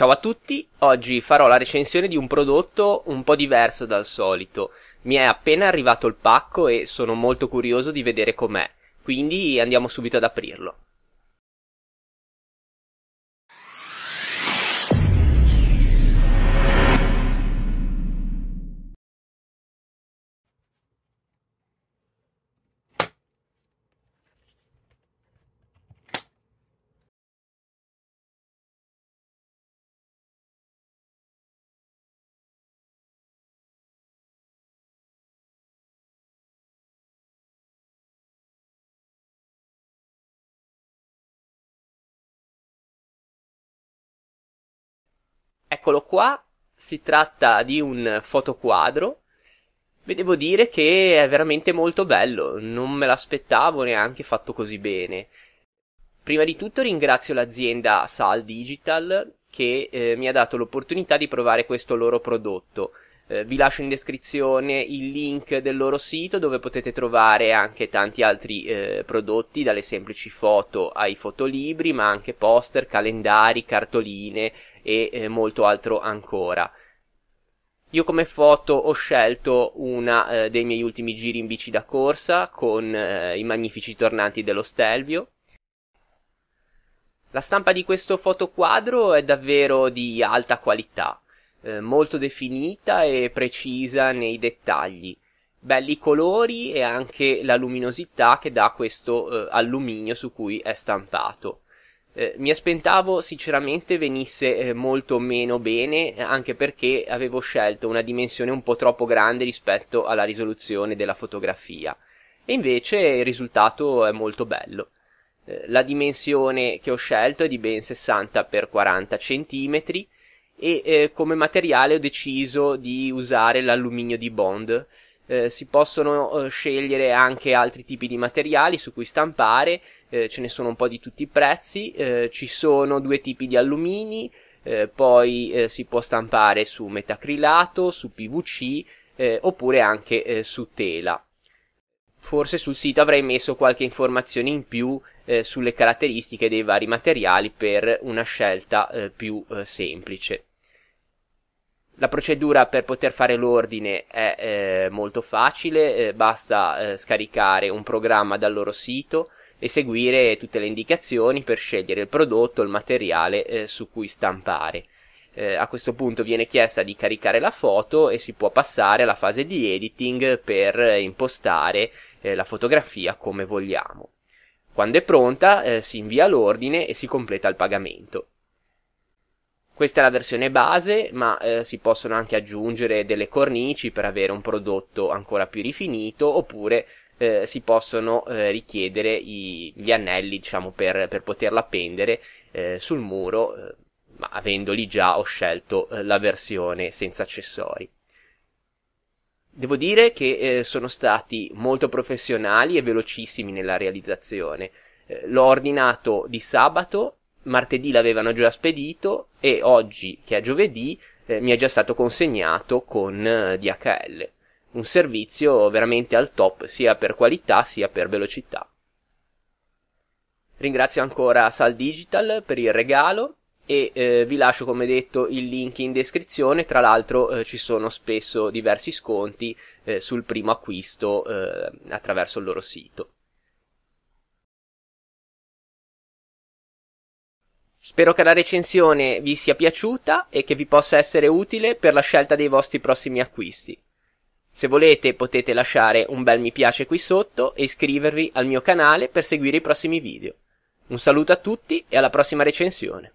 Ciao a tutti, oggi farò la recensione di un prodotto un po' diverso dal solito. Mi è appena arrivato il pacco e sono molto curioso di vedere com'è, quindi andiamo subito ad aprirlo. Eccolo qua, si tratta di un fotoquadro. Vi devo dire che è veramente molto bello, non me l'aspettavo neanche fatto così bene. Prima di tutto ringrazio l'azienda Sal Digital che eh, mi ha dato l'opportunità di provare questo loro prodotto. Eh, vi lascio in descrizione il link del loro sito dove potete trovare anche tanti altri eh, prodotti, dalle semplici foto ai fotolibri, ma anche poster, calendari, cartoline e eh, molto altro ancora. Io come foto ho scelto una eh, dei miei ultimi giri in bici da corsa con eh, i magnifici tornanti dello Stelvio. La stampa di questo fotoquadro è davvero di alta qualità eh, molto definita e precisa nei dettagli. Belli colori e anche la luminosità che dà questo eh, alluminio su cui è stampato. Eh, mi aspettavo sinceramente venisse eh, molto meno bene, anche perché avevo scelto una dimensione un po' troppo grande rispetto alla risoluzione della fotografia. E invece il risultato è molto bello. Eh, la dimensione che ho scelto è di ben 60 x 40 cm e eh, come materiale ho deciso di usare l'alluminio di Bond. Eh, si possono eh, scegliere anche altri tipi di materiali su cui stampare, eh, ce ne sono un po' di tutti i prezzi, eh, ci sono due tipi di allumini, eh, poi si può stampare su metacrilato, su PVC oppure anche su tela. Forse sul sito avrei messo qualche informazione in più sulle caratteristiche dei vari materiali per una scelta più semplice. La procedura per poter fare l'ordine è eh, molto facile, eh, basta eh, scaricare un programma dal loro sito e seguire tutte le indicazioni per scegliere il prodotto, il materiale eh, su cui stampare. Eh, a questo punto viene chiesta di caricare la foto e si può passare alla fase di editing per impostare eh, la fotografia come vogliamo. Quando è pronta si invia l'ordine e si completa il pagamento. Questa è la versione base, ma eh, si possono anche aggiungere delle cornici per avere un prodotto ancora più rifinito, oppure eh, si possono eh, richiedere i, gli anelli, diciamo, per, per poterla appendere eh, sul muro, eh, ma avendoli già ho scelto eh, la versione senza accessori. Devo dire che sono stati molto professionali e velocissimi nella realizzazione. l'ho ordinato di sabato martedì l'avevano già spedito e oggi, che è giovedì, eh, mi è già stato consegnato con eh, DHL. Un servizio veramente al top sia per qualità sia per velocità. Ringrazio ancora Sal Digital per il regalo e eh, vi lascio come detto il link in descrizione, tra l'altro eh, ci sono spesso diversi sconti eh, sul primo acquisto attraverso il loro sito. Spero che la recensione vi sia piaciuta e che vi possa essere utile per la scelta dei vostri prossimi acquisti. Se volete potete lasciare un bel mi piace qui sotto e iscrivervi al mio canale per seguire i prossimi video. Un saluto a tutti e alla prossima recensione.